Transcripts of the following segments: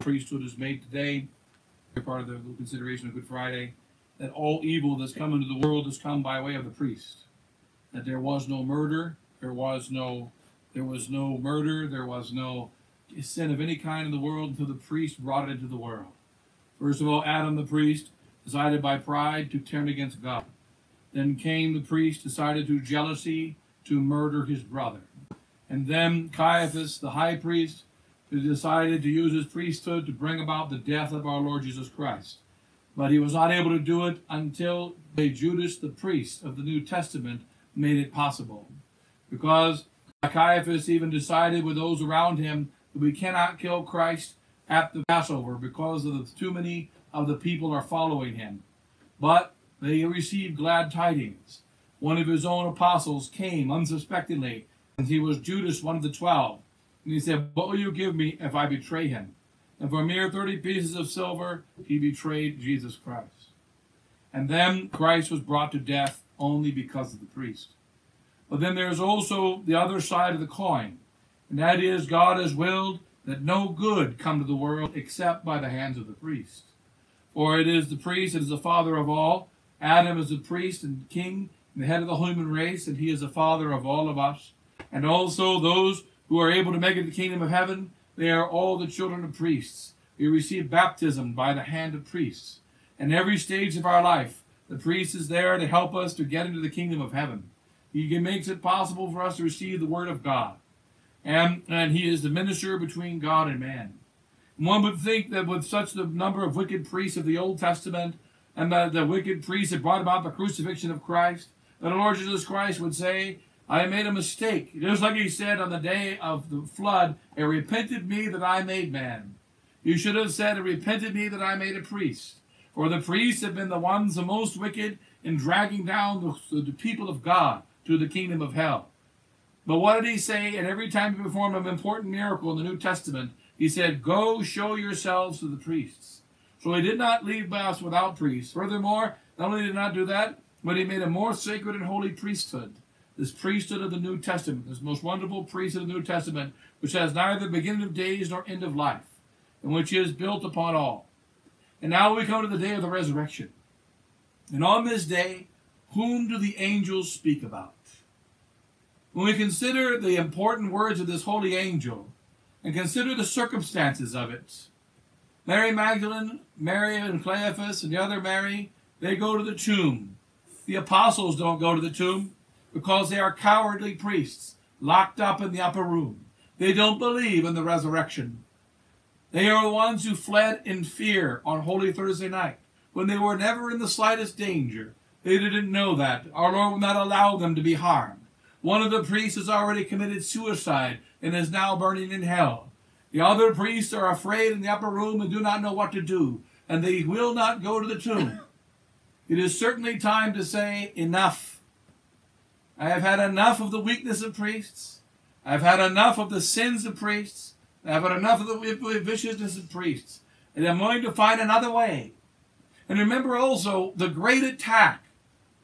priesthood is made today, part of the consideration of Good Friday, that all evil that's come into the world has come by way of the priest. That there was no murder, there was no there was no murder, there was no sin of any kind in the world until the priest brought it into the world. First of all, Adam the priest decided by pride to turn against God. Then Cain the priest decided through jealousy to murder his brother. And then Caiaphas the high priest who decided to use his priesthood to bring about the death of our Lord Jesus Christ. But he was not able to do it until the Judas the priest of the New Testament made it possible. Because Caiaphas even decided with those around him that we cannot kill Christ at the Passover because of the, too many of the people are following him. But they received glad tidings. One of his own apostles came unsuspectingly, and he was Judas, one of the twelve. And he said, What will you give me if I betray him? And for mere thirty pieces of silver, he betrayed Jesus Christ. And then Christ was brought to death only because of the priest. But then there's also the other side of the coin, and that is God has willed that no good come to the world except by the hands of the priest. For it is the priest that is the father of all. Adam is the priest and king and the head of the human race, and he is the father of all of us. And also those who are able to make it the kingdom of heaven, they are all the children of priests. We receive baptism by the hand of priests. And every stage of our life, the priest is there to help us to get into the kingdom of heaven. He makes it possible for us to receive the word of God. And, and he is the minister between God and man. One would think that with such the number of wicked priests of the Old Testament and the, the wicked priests that brought about the crucifixion of Christ, that the Lord Jesus Christ would say, I made a mistake. Just like he said on the day of the flood, it repented me that I made man. You should have said, it repented me that I made a priest. For the priests have been the ones the most wicked in dragging down the, the people of God to the kingdom of hell. But what did he say? And every time he performed an important miracle in the New Testament, he said, Go show yourselves to the priests. So he did not leave us without priests. Furthermore, not only did he not do that, but he made a more sacred and holy priesthood. This priesthood of the New Testament, this most wonderful priesthood of the New Testament, which has neither beginning of days nor end of life, and which is built upon all. And now we come to the day of the resurrection. And on this day, whom do the angels speak about? When we consider the important words of this holy angel and consider the circumstances of it, Mary Magdalene, Mary and Cleophas, and the other Mary, they go to the tomb. The apostles don't go to the tomb because they are cowardly priests locked up in the upper room. They don't believe in the resurrection. They are the ones who fled in fear on Holy Thursday night when they were never in the slightest danger. They didn't know that. Our Lord would not allow them to be harmed. One of the priests has already committed suicide and is now burning in hell. The other priests are afraid in the upper room and do not know what to do, and they will not go to the tomb. It is certainly time to say, Enough. I have had enough of the weakness of priests. I've had enough of the sins of priests. I've had enough of the viciousness of priests. And I'm going to find another way. And remember also the great attack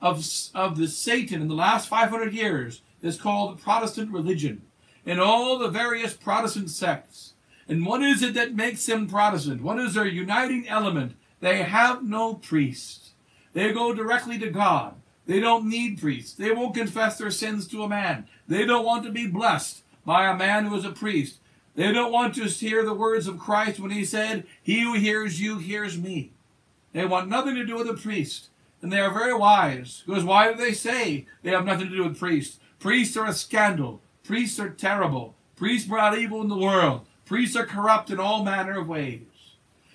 of, of the Satan in the last 500 years is called Protestant religion and all the various Protestant sects. And what is it that makes them Protestant? What is their uniting element? They have no priest. They go directly to God. They don't need priests. They won't confess their sins to a man. They don't want to be blessed by a man who is a priest. They don't want to hear the words of Christ when he said, He who hears you hears me. They want nothing to do with a priest. And they are very wise. Because why do they say they have nothing to do with priests? Priests are a scandal. Priests are terrible. Priests brought evil in the world. Priests are corrupt in all manner of ways.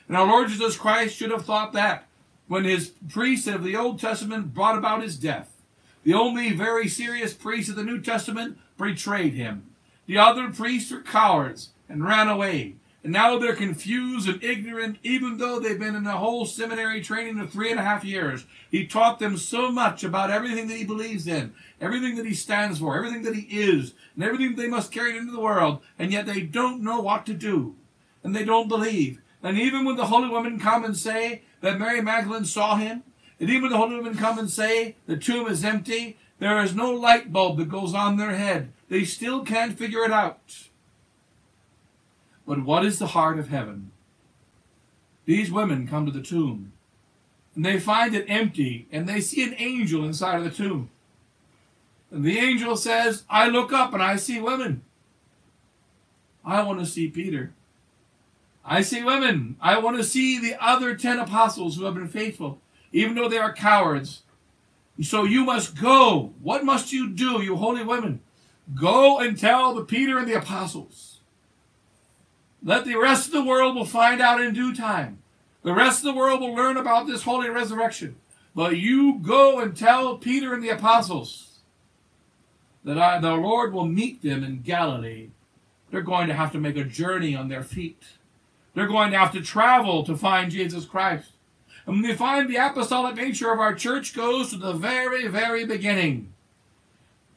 And our Lord Jesus Christ should have thought that when his priests of the Old Testament brought about his death. The only very serious priest of the New Testament betrayed him. The other priests were cowards and ran away. And now they're confused and ignorant, even though they've been in a whole seminary training of three and a half years. He taught them so much about everything that he believes in, everything that he stands for, everything that he is, and everything they must carry into the world, and yet they don't know what to do. And they don't believe. And even when the holy women come and say that Mary Magdalene saw him, and even the holy women come and say the tomb is empty, there is no light bulb that goes on their head. They still can't figure it out. But what is the heart of heaven? these women come to the tomb and they find it empty and they see an angel inside of the tomb. And the angel says, I look up and I see women. I want to see Peter. I see women. I want to see the other ten apostles who have been faithful, even though they are cowards. So you must go. What must you do, you holy women? Go and tell the Peter and the apostles. Let the rest of the world will find out in due time. The rest of the world will learn about this holy resurrection. But you go and tell Peter and the apostles that I, the Lord will meet them in Galilee. They're going to have to make a journey on their feet. They're going to have to travel to find Jesus Christ. And we find the apostolic nature of our church goes to the very, very beginning.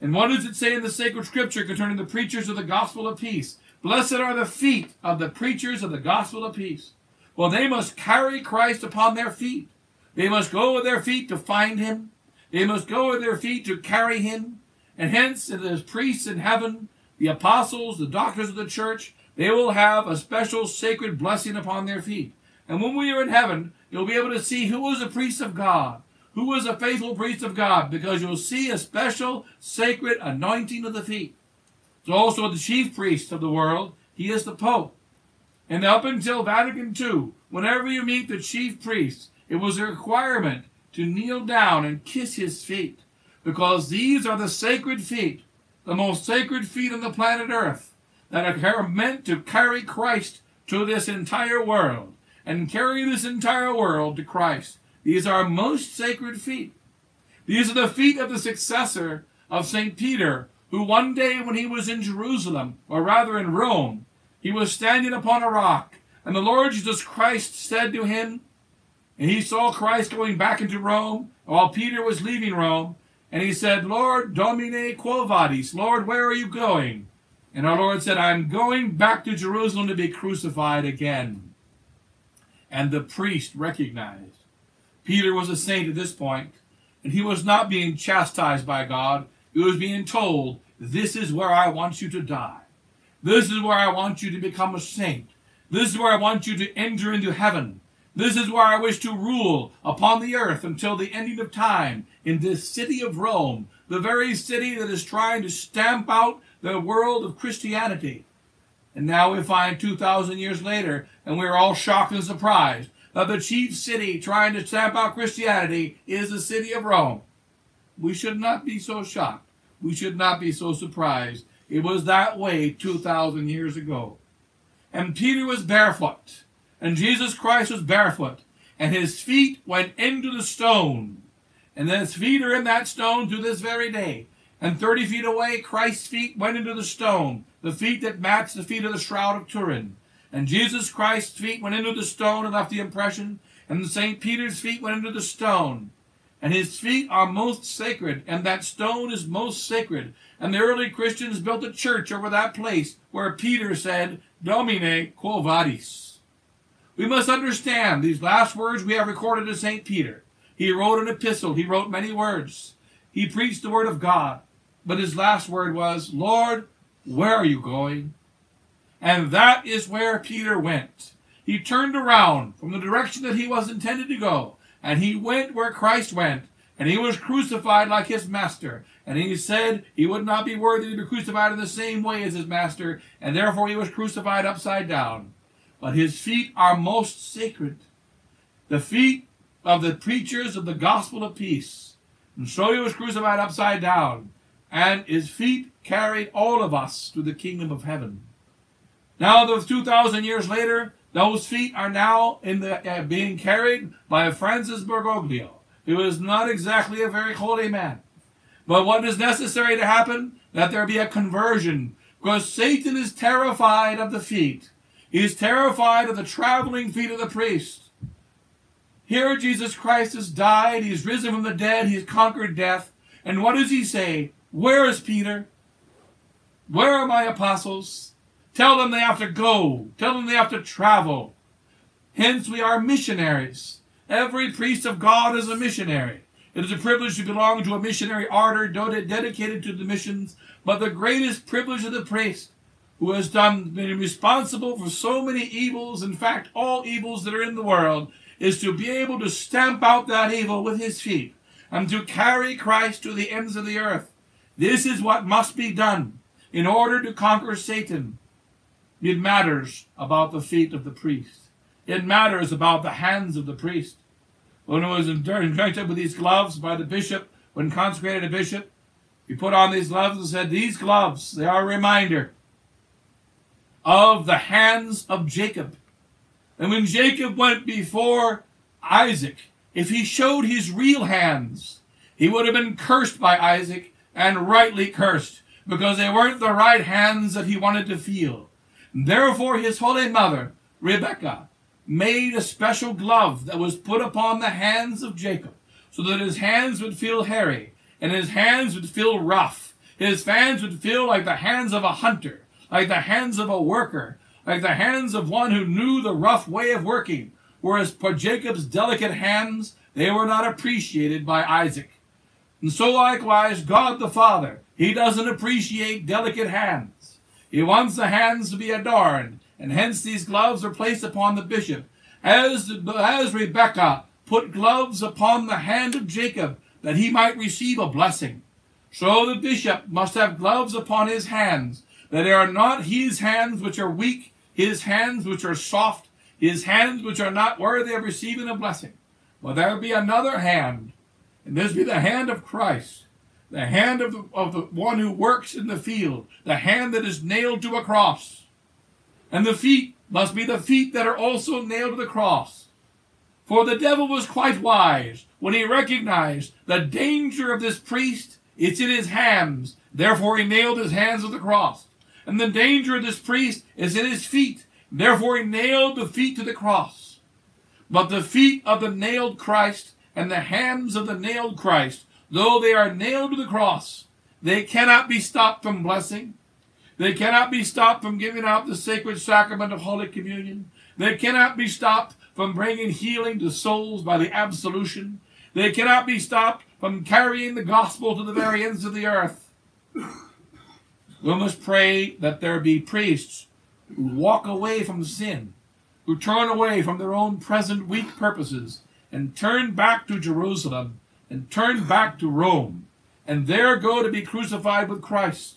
And what does it say in the sacred scripture concerning the preachers of the gospel of peace? Blessed are the feet of the preachers of the gospel of peace. Well, they must carry Christ upon their feet. They must go with their feet to find him. They must go with their feet to carry him. And hence, as priests in heaven, the apostles, the doctors of the church, they will have a special sacred blessing upon their feet. And when we are in heaven, You'll be able to see who was a priest of God, who was a faithful priest of God, because you'll see a special sacred anointing of the feet. So also the chief priest of the world, he is the Pope. And up until Vatican II, whenever you meet the chief priest, it was a requirement to kneel down and kiss his feet, because these are the sacred feet, the most sacred feet on the planet Earth, that are meant to carry Christ to this entire world and carry this entire world to Christ. These are most sacred feet. These are the feet of the successor of St. Peter, who one day when he was in Jerusalem, or rather in Rome, he was standing upon a rock, and the Lord Jesus Christ said to him, and he saw Christ going back into Rome while Peter was leaving Rome, and he said, Lord, Domine quo vadis? Lord, where are you going? And our Lord said, I'm going back to Jerusalem to be crucified again and the priest recognized. Peter was a saint at this point, and he was not being chastised by God. He was being told, This is where I want you to die. This is where I want you to become a saint. This is where I want you to enter into heaven. This is where I wish to rule upon the earth until the ending of time in this city of Rome, the very city that is trying to stamp out the world of Christianity. And now we find 2,000 years later, and we're all shocked and surprised that the chief city trying to stamp out Christianity is the city of Rome. We should not be so shocked. We should not be so surprised. It was that way 2,000 years ago. And Peter was barefoot, and Jesus Christ was barefoot, and his feet went into the stone. And his feet are in that stone to this very day. And 30 feet away, Christ's feet went into the stone the feet that matched the feet of the shroud of Turin. And Jesus Christ's feet went into the stone and left the impression, and St. Peter's feet went into the stone. And his feet are most sacred, and that stone is most sacred. And the early Christians built a church over that place where Peter said, Domine quo vadis. We must understand these last words we have recorded of St. Peter. He wrote an epistle, he wrote many words. He preached the word of God. But his last word was, Lord, where are you going? And that is where Peter went. He turned around from the direction that he was intended to go, and he went where Christ went, and he was crucified like his master. And he said he would not be worthy to be crucified in the same way as his master, and therefore he was crucified upside down. But his feet are most sacred. The feet of the preachers of the gospel of peace. And so he was crucified upside down and his feet carried all of us to the kingdom of heaven. Now, those 2,000 years later, those feet are now in the, uh, being carried by Francis Bergoglio, who is not exactly a very holy man. But what is necessary to happen? That there be a conversion, because Satan is terrified of the feet. He is terrified of the traveling feet of the priest. Here Jesus Christ has died, he's risen from the dead, he's conquered death. And what does he say? Where is Peter? Where are my apostles? Tell them they have to go. Tell them they have to travel. Hence, we are missionaries. Every priest of God is a missionary. It is a privilege to belong to a missionary order dedicated to the missions, but the greatest privilege of the priest who has done been responsible for so many evils, in fact, all evils that are in the world, is to be able to stamp out that evil with his feet and to carry Christ to the ends of the earth. This is what must be done in order to conquer Satan. It matters about the feet of the priest. It matters about the hands of the priest. When it was anointed with these gloves by the bishop, when consecrated a bishop, he put on these gloves and said, These gloves, they are a reminder of the hands of Jacob. And when Jacob went before Isaac, if he showed his real hands, he would have been cursed by Isaac and rightly cursed because they weren't the right hands that he wanted to feel. Therefore, his holy mother, Rebekah, made a special glove that was put upon the hands of Jacob so that his hands would feel hairy and his hands would feel rough. His hands would feel like the hands of a hunter, like the hands of a worker, like the hands of one who knew the rough way of working. Whereas for Jacob's delicate hands, they were not appreciated by Isaac. And so likewise, God the Father, he doesn't appreciate delicate hands. He wants the hands to be adorned, and hence these gloves are placed upon the bishop. As, as Rebekah put gloves upon the hand of Jacob, that he might receive a blessing. So the bishop must have gloves upon his hands, that they are not his hands which are weak, his hands which are soft, his hands which are not worthy of receiving a blessing. But there be another hand, and this be the hand of Christ, the hand of the, of the one who works in the field, the hand that is nailed to a cross. And the feet must be the feet that are also nailed to the cross. For the devil was quite wise when he recognized the danger of this priest. It's in his hands. Therefore he nailed his hands to the cross. And the danger of this priest is in his feet. Therefore he nailed the feet to the cross. But the feet of the nailed Christ and the hands of the nailed Christ, though they are nailed to the cross, they cannot be stopped from blessing. They cannot be stopped from giving out the sacred sacrament of Holy Communion. They cannot be stopped from bringing healing to souls by the absolution. They cannot be stopped from carrying the gospel to the very ends of the earth. We must pray that there be priests who walk away from sin, who turn away from their own present weak purposes, and turn back to Jerusalem, and turn back to Rome, and there go to be crucified with Christ,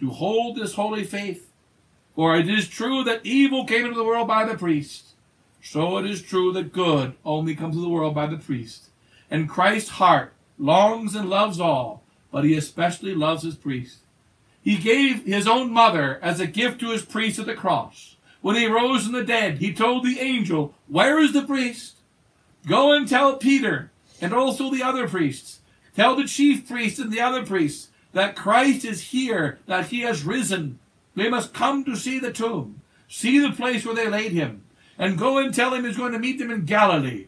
to hold this holy faith. For it is true that evil came into the world by the priest, so it is true that good only comes to the world by the priest. And Christ's heart longs and loves all, but he especially loves his priest. He gave his own mother as a gift to his priest at the cross. When he rose from the dead, he told the angel, Where is the priest? Go and tell Peter and also the other priests. Tell the chief priests and the other priests that Christ is here, that he has risen. They must come to see the tomb, see the place where they laid him, and go and tell him he's going to meet them in Galilee,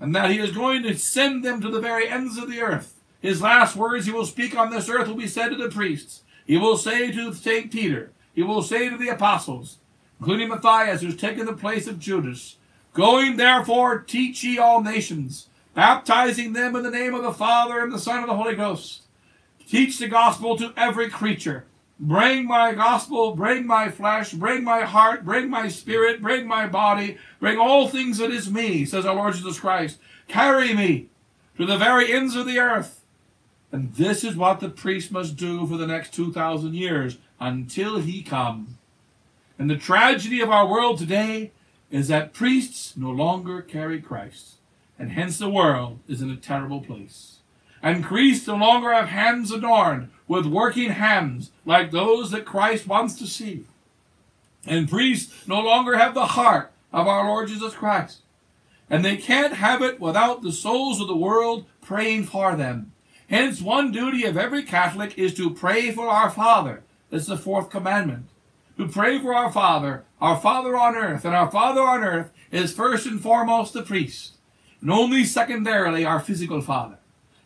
and that he is going to send them to the very ends of the earth. His last words he will speak on this earth will be said to the priests. He will say to St. Peter, he will say to the apostles, including Matthias, who's taken the place of Judas, Going therefore, teach ye all nations, baptizing them in the name of the Father and the Son and the Holy Ghost. Teach the gospel to every creature. Bring my gospel, bring my flesh, bring my heart, bring my spirit, bring my body, bring all things that is me, says our Lord Jesus Christ. Carry me to the very ends of the earth. And this is what the priest must do for the next 2,000 years until he come. And the tragedy of our world today is that priests no longer carry Christ, and hence the world is in a terrible place. And priests no longer have hands adorned with working hands like those that Christ wants to see. And priests no longer have the heart of our Lord Jesus Christ. And they can't have it without the souls of the world praying for them Hence, one duty of every Catholic is to pray for our Father. That's the fourth commandment. To pray for our Father, our Father on earth. And our Father on earth is first and foremost the priest, and only secondarily our physical Father.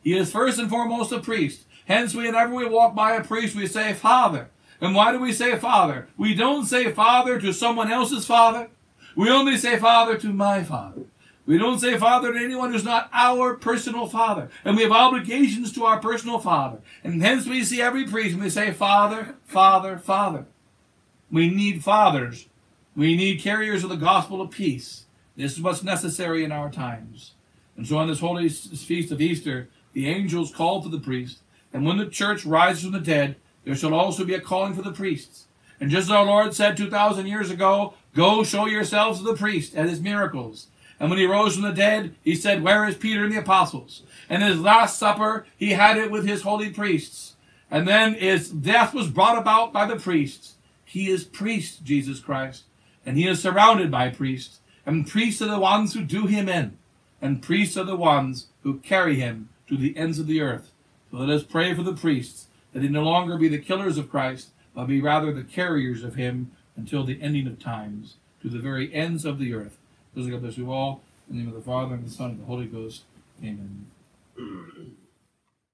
He is first and foremost a priest. Hence, whenever we walk by a priest, we say, Father. And why do we say Father? We don't say Father to someone else's Father. We only say Father to my Father. We don't say father to anyone who's not our personal father. And we have obligations to our personal father. And hence we see every priest and we say father, father, father. We need fathers. We need carriers of the gospel of peace. This is what's necessary in our times. And so on this holy feast of Easter, the angels called for the priest. And when the church rises from the dead, there shall also be a calling for the priests. And just as our Lord said 2,000 years ago, Go show yourselves to the priest at his miracles. And when he rose from the dead, he said, Where is Peter and the apostles? And his last supper, he had it with his holy priests. And then his death was brought about by the priests. He is priest, Jesus Christ. And he is surrounded by priests. And priests are the ones who do him in. And priests are the ones who carry him to the ends of the earth. So let us pray for the priests, that they no longer be the killers of Christ, but be rather the carriers of him until the ending of times, to the very ends of the earth. Those God bless you all. In the name of the Father, and the Son, and the Holy Ghost. Amen.